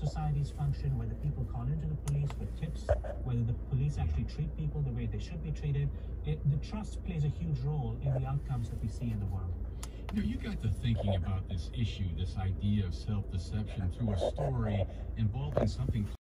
societies function, whether people call into the police for tips, whether the police actually treat people the way they should be treated. It, the trust plays a huge role in the outcomes that we see in the world. You know, you got to thinking about this issue, this idea of self-deception through a story involving something